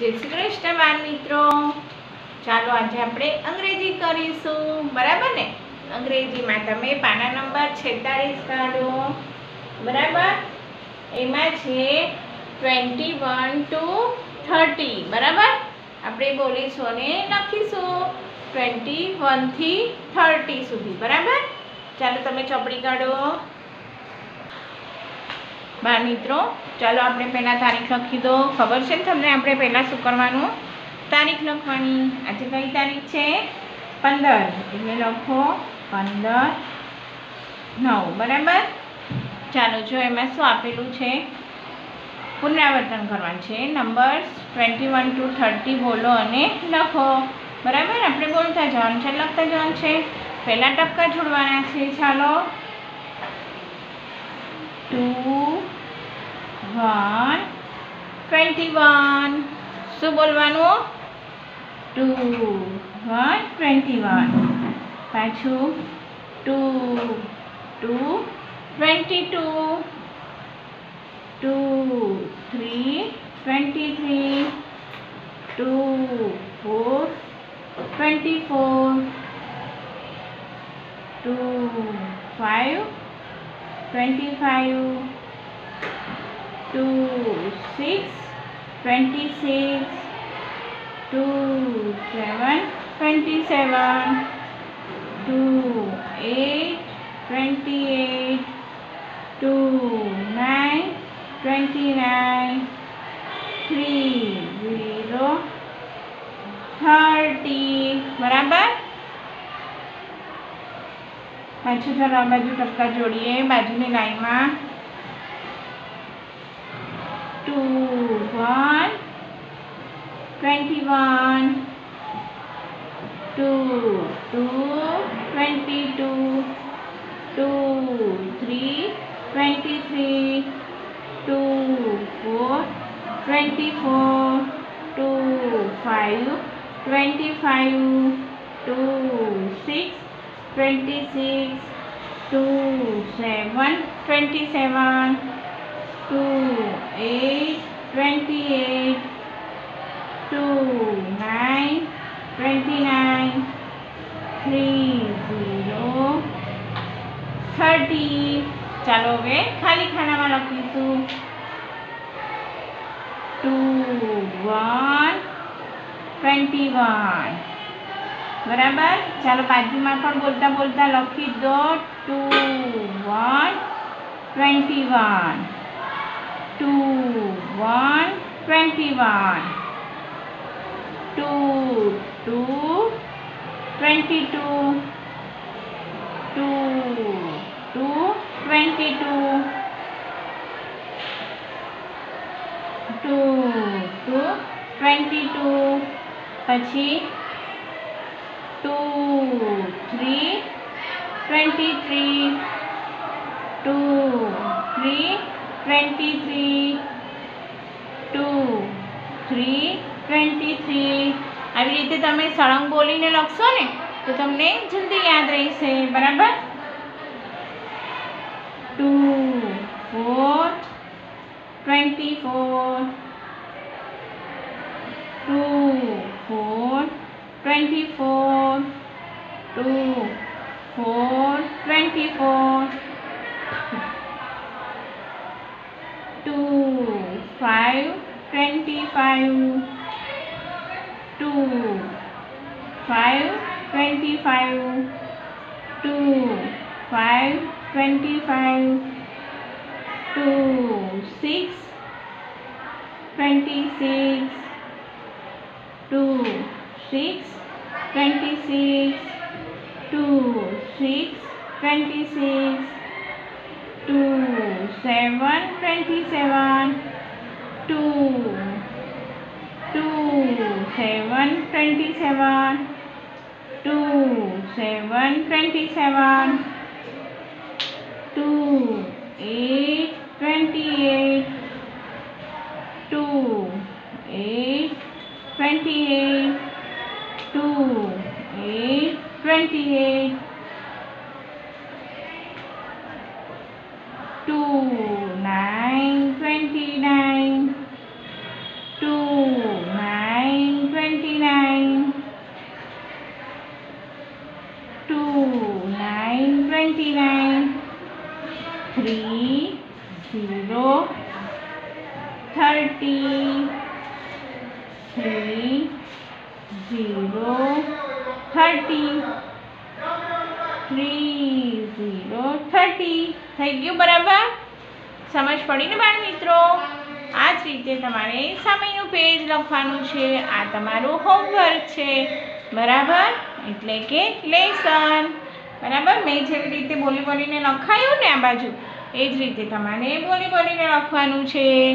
જય શ્રી કૃષ્ણ બાળ મિત્રો. ચાલો આજે આપણે અંગ્રેજી કરીશું. બરાબર ને? અંગ્રેજીમાં તમે પાના નંબર છેતાલીસ કાઢો. બરાબર? એમાં છે ટ્વેન્ટી વન ટુ થર્ટી બરાબર? આપણે બોલીશું અને લખીશું. ટ્વેન્ટી વનથી થર્ટી સુધી. બરાબર? ચાલો તમે ચોપડી કાઢો. બાળ મિત્રો, ચાલો આપણે પહેલાં તારીખ લખી દો. ખબર છે ને તમને? આપણે પહેલાં શું કરવાનું? તારીખ લખવાની. આજે કઈ તારીખ છે? પંદર. એટલે લખો પંદર નવ. બરાબર? ચાલો, જો એમાં શું આપેલું છે? પુનરાવર્તન કરવાનું છે. Number twenty one two thirty બોલો અને લખો. બરાબર? આપણે બોલતા જવાનું છે, લખતા જવાનું છે. પહેલાં ટપકા છોડવાના છે. ચાલો. વન ટ્વેન્ટી વન શું બોલવાનું ટુ વન ટ્વેન્ટી વન પાછું two two twenty two two three twenty three two four twenty four two five twenty five two six twenty six two seven twenty seven two eight twenty eight two nine twenty nine three zero thirty બરાબર પાછું ચાલો આ બાજુ ટપકા જોડીએ બાજુની લાઈનમાં two, one, twenty-one, two, two, twenty-two, two, three, twenty-three, two, four, twenty-four, two, five, twenty-five, two, six, twenty-six, two, seven, twenty-seven, 2, 8, 28, 2, 9, 29, 3, 0, 30. चलो गए खाली खाना वाला किसू टू वन ट्वेंटी वन बराबर चलो पाँचवी मार्फत बोलता बोलता लकी दो two one twenty one Two one twenty one two, one, twenty-one. Two, two, twenty-two. Two, two, twenty-two. Two, two, twenty-two. પછી two, three, twenty-three. Two, three, twenty three two three twenty three આવી રીતે તમે સળંગ બોલીને લખશો ને તો તમને જલ્દી યાદ રહેશે બરાબર two four twenty four two four twenty four two four twenty four five twenty five two five twenty five two five twenty five two six twenty six two six twenty six two six twenty six two seven twenty seven two two seven twenty seven two seven twenty seven two eight twenty eight two eight twenty eight two eight twenty eight two nine twenty nine three zero thirty three zero thirty three zero thirty થઈ ગયું બરાબર? સમજ પડી ને બાળ મિત્રો? આ જ રીતે તમારે સમયનું પેજ લખવાનું છે. આ તમારું હોમવર્ક છે. બરાબર? એટલે કે લેસન. બરાબર? મેં જેવી રીતે બોલી બોલીને લખાયું ને આ બાજુ, એ જ રીતે તમારે બોલી બોલીને લખવાનું છે.